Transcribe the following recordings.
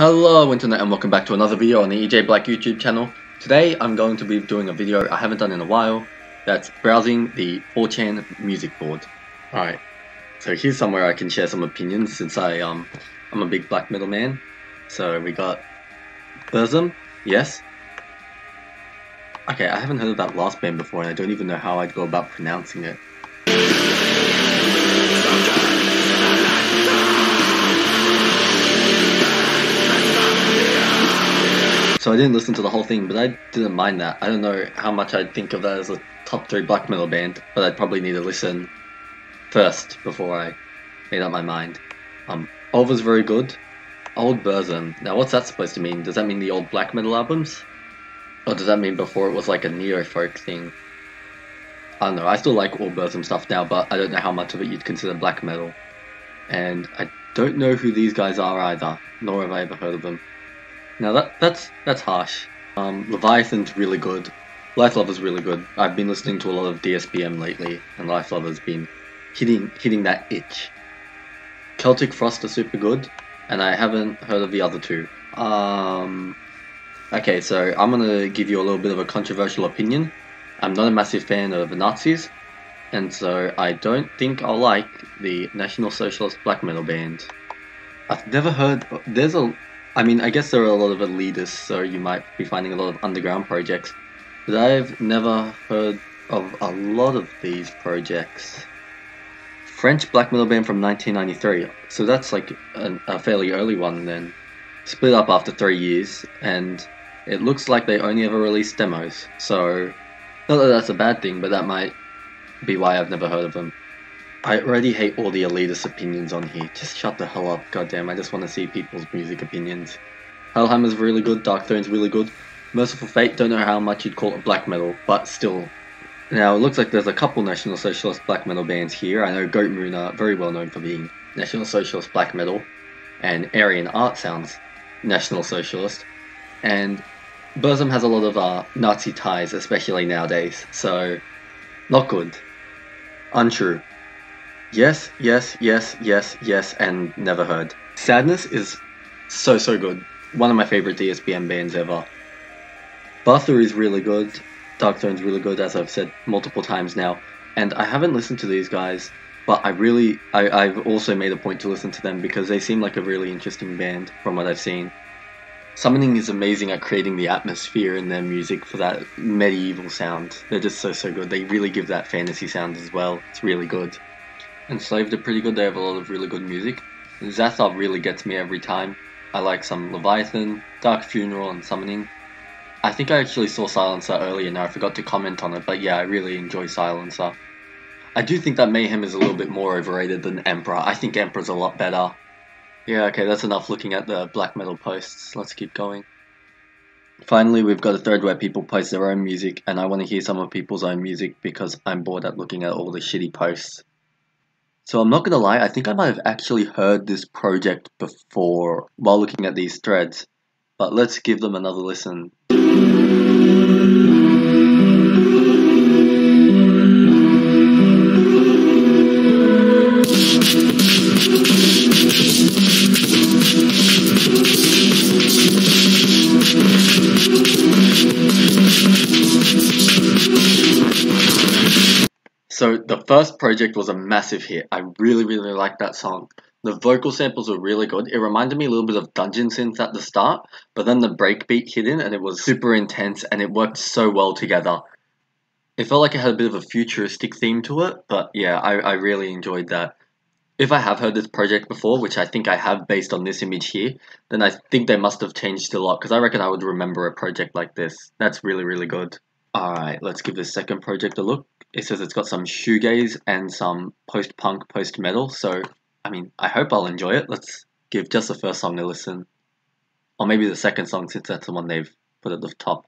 Hello internet and welcome back to another video on the EJ Blak YouTube channel. Today I'm going to be doing a video I haven't done in a while that's browsing the 4chan music board. Alright, so here's somewhere I can share some opinions since I, um, I'm a big black metal man. So we got Burzum, yes. Okay, I haven't heard of that last band before and I don't even know how I'd go about pronouncing it. I didn't listen to the whole thing, but I didn't mind that. I don't know how much I'd think of that as a top three black metal band, but I'd probably need to listen first before I made up my mind. Um, Ulver's very good. Old Burzum. Now, what's that supposed to mean? Does that mean the old black metal albums? Or does that mean before it was like a neo folk thing? I don't know. I still like old Burzum stuff now, but I don't know how much of it you'd consider black metal. And I don't know who these guys are either, nor have I ever heard of them. Now that that's that's harsh. Um, Leviathan's really good. Lifelover's is really good. I've been listening to a lot of DSBM lately, and Lifelover's been hitting hitting that itch. Celtic Frost are super good, and I haven't heard of the other two. Um, okay, so I'm gonna give you a little bit of a controversial opinion. I'm not a massive fan of the Nazis, and so I don't think I'll like the National Socialist black metal band. I've never heard. There's a I mean, I guess there are a lot of elitists, so you might be finding a lot of underground projects. But I've never heard of a lot of these projects. French black metal band from 1993, so that's like an, a fairly early one then. Split up after three years, and it looks like they only ever released demos, so not that that's a bad thing, but that might be why I've never heard of them. I already hate all the elitist opinions on here. Just shut the hell up, goddamn. I just want to see people's music opinions. Hellhammer's really good, Darkthrone's really good. Mercyful Fate, don't know how much you'd call it black metal, but still. Now, it looks like there's a couple National Socialist black metal bands here. I know Goatmoon are very well known for being National Socialist black metal, and Aryan Art sounds National Socialist. And Burzum has a lot of uh, Nazi ties, especially nowadays, so not good. Untrue. Yes, yes, yes, yes, yes, and never heard. Sadness is so, so good. One of my favorite DSBM bands ever. Bathory is really good. Darkthrone's really good, as I've said multiple times now. And I haven't listened to these guys, but I really, I, I've also made a point to listen to them because they seem like a really interesting band from what I've seen. Summoning is amazing at creating the atmosphere in their music for that medieval sound. They're just so, so good. They really give that fantasy sound as well. It's really good. Enslaved are pretty good, they have a lot of really good music. Xasthur really gets me every time. I like some Leviathan, Dark Funeral, and Summoning. I think I actually saw Silencer earlier now, I forgot to comment on it, but yeah, I really enjoy Silencer. I do think that Mayhem is a little bit more overrated than Emperor. I think Emperor's a lot better. Yeah, okay, that's enough looking at the black metal posts. Let's keep going. Finally, we've got a thread where people post their own music, and I want to hear some of people's own music because I'm bored at looking at all the shitty posts. So I'm not gonna lie, I think I might have actually heard this project before while looking at these threads, but let's give them another listen. So the first project was a massive hit. I really, really liked that song. The vocal samples were really good. It reminded me a little bit of Dungeon Synth at the start, but then the breakbeat hit in and it was super intense and it worked so well together. It felt like it had a bit of a futuristic theme to it, but yeah, I, I really enjoyed that. If I have heard this project before, which I think I have based on this image here, then I think they must have changed a lot because I reckon I would remember a project like this. That's really, really good. Alright, let's give this second project a look it says it's got some shoegaze and some post punk, post metal. So, I mean, I hope I'll enjoy it. Let's give just the first song a listen. Or maybe the second song, since that's the one they've put at the top.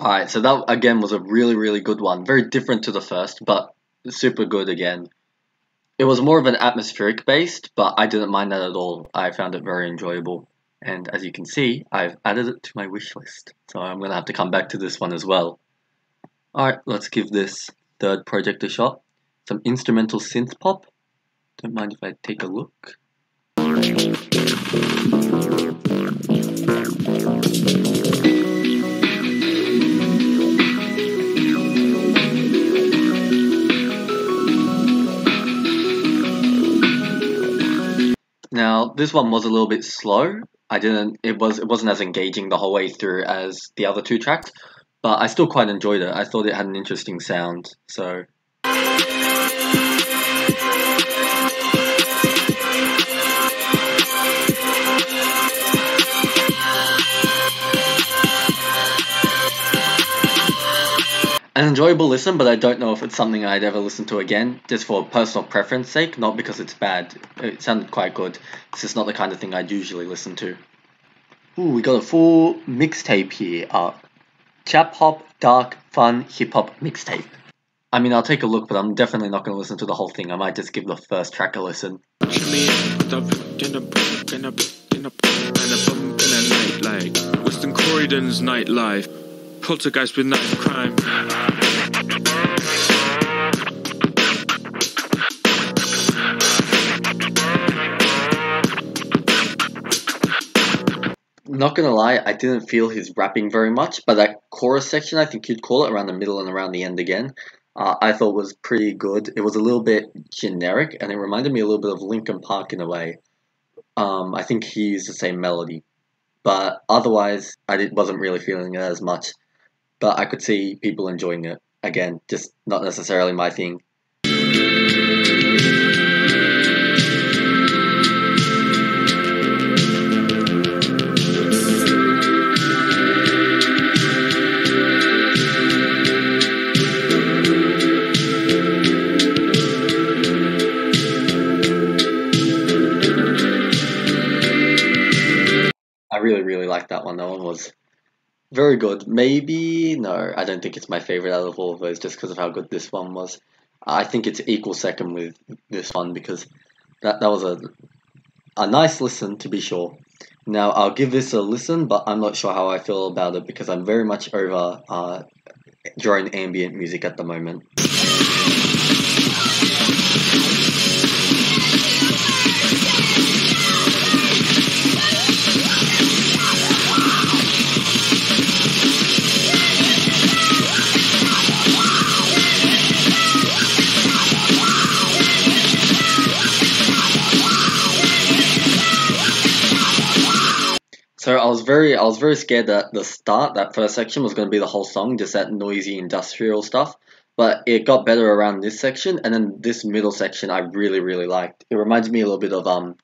Alright, so that again was a really, really good one. Very different to the first, but super good again. It was more of an atmospheric based, but I didn't mind that at all. I found it very enjoyable. And as you can see, I've added it to my wish list. So I'm going to have to come back to this one as well. Alright, let's give this third project a shot. Some instrumental synth pop. Don't mind if I take a look. Now, this one was a little bit slow. I didn't it was it wasn't as engaging the whole way through as the other two tracks, but I still quite enjoyed it. I thought it had an interesting sound. So an enjoyable listen, but I don't know if it's something I'd ever listen to again, just for personal preference sake, not because it's bad. It sounded quite good. It's just not the kind of thing I'd usually listen to. Ooh, we got a full mixtape here. Uh, Chap Hop, Dark, Fun, Hip Hop Mixtape. I mean, I'll take a look, but I'm definitely not going to listen to the whole thing. I might just give the first track a listen. Poltergeist with knife crime. Not gonna lie, I didn't feel his rapping very much, but that chorus section, I think you'd call it around the middle and around the end again, uh, I thought was pretty good. It was a little bit generic, and it reminded me a little bit of Linkin Park in a way. Um, I think he used the same melody, but otherwise, I did, wasn't really feeling it as much but I could see people enjoying it. Again, just not necessarily my thing. Really that one. That one was very good. Maybe no, I don't think it's my favorite out of all of those, just because of how good this one was. I think it's equal second with this one because that that was a a nice listen to be sure. Now I'll give this a listen, but I'm not sure how I feel about it because I'm very much over uh, ambient music at the moment. So I was very I was very scared that the start, that first section was going to be the whole song, just that noisy industrial stuff. But it got better around this section, and then this middle section I really really liked. It reminds me a little bit of um,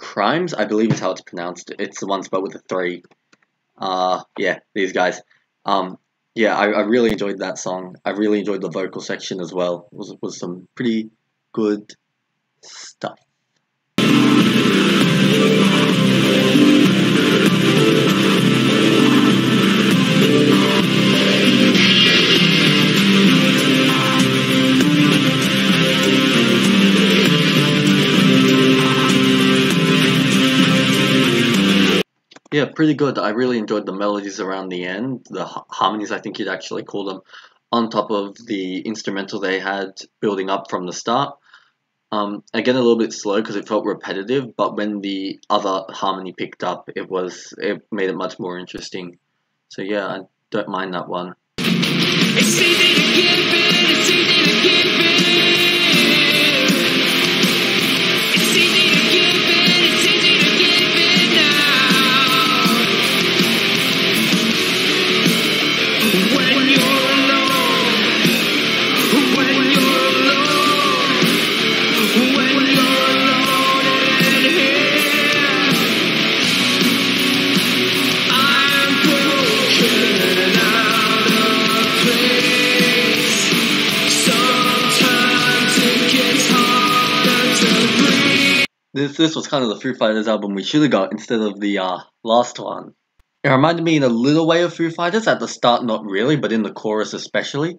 Crim3s, I believe is how it's pronounced. It's the one spelled with a three. Uh, yeah, these guys. Um, yeah, I, I really enjoyed that song. I really enjoyed the vocal section as well. It was was some pretty good stuff. Yeah, pretty good. I really enjoyed the melodies around the end, the harmonies, I think you'd actually call them, on top of the instrumental they had building up from the start. Um, again, a little bit slow because it felt repetitive, but when the other harmony picked up, it was it made it much more interesting. So yeah, I don't mind that one. This this was kind of the Foo Fighters album we should have got instead of the uh, last one. It reminded me in a little way of Foo Fighters at the start, not really, but in the chorus especially.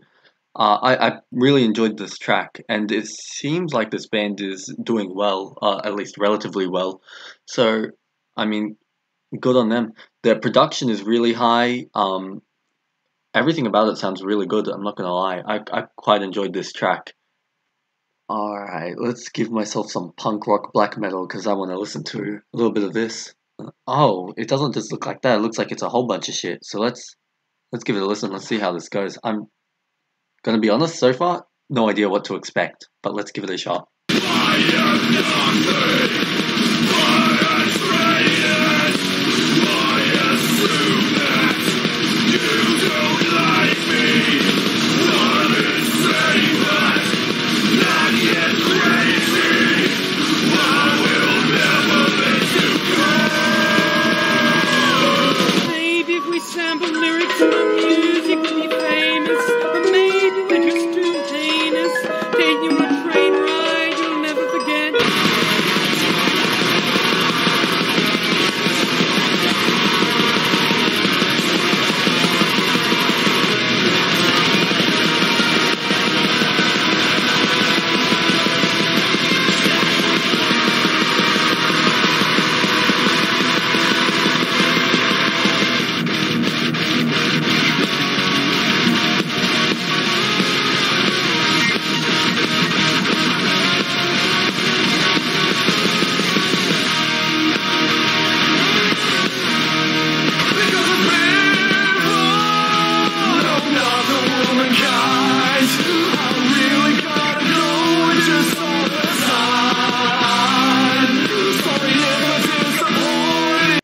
Uh, I, I really enjoyed this track, and it seems like this band is doing well, uh, at least relatively well. So, I mean, good on them. Their production is really high. Um, everything about it sounds really good. I'm not gonna lie. I I quite enjoyed this track. All right, let's give myself some punk rock black metal because I want to listen to a little bit of this. Oh, it doesn't just look like that. It looks like it's a whole bunch of shit. So let's let's give it a listen. Let's see how this goes. I'm gonna be honest. So far, no idea what to expect, but let's give it a shot. Maybe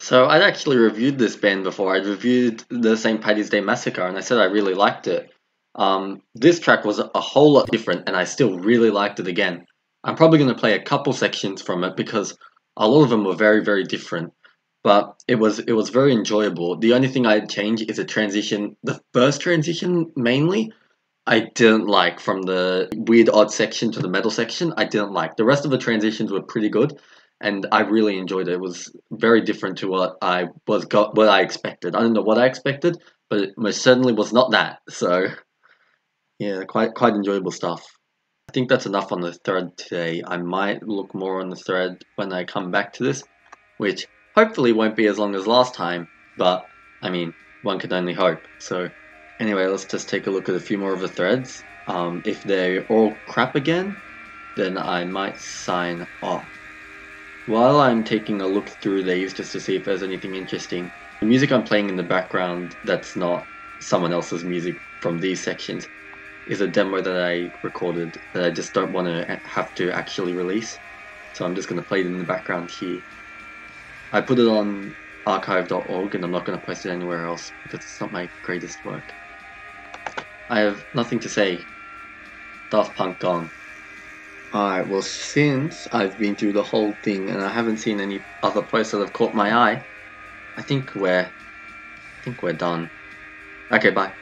So I'd actually reviewed this band before. I'd reviewed the St. Paddy's Day Massacre, and I said I really liked it. Um, this track was a whole lot different, and I still really liked it again. I'm probably going to play a couple sections from it because a lot of them were very, very different. But it was it was very enjoyable. The only thing I'd change is a transition. The first transition mainly, I didn't like from the weird odd section to the metal section. I didn't like. The rest of the transitions were pretty good, and I really enjoyed it. It was very different to what I was got what I expected. I don't know what I expected, but it most certainly was not that. So, yeah, quite quite enjoyable stuff. I think that's enough on the thread today. I might look more on the thread when I come back to this, which hopefully won't be as long as last time. But I mean, one can only hope. So, anyway, let's just take a look at a few more of the threads. Um, if they're all crap again, then I might sign off. While I'm taking a look through these just to see if there's anything interesting, the music I'm playing in the background that's not someone else's music from these sections is a demo that I recorded that I just don't want to have to actually release. So I'm just going to play it in the background here. I put it on archive.org and I'm not going to post it anywhere else because it's not my greatest work. I have nothing to say. Daft Punk gone. Alright, well, since I've been through the whole thing and I haven't seen any other posts that have caught my eye, I think we're, I think we're done. Okay, bye.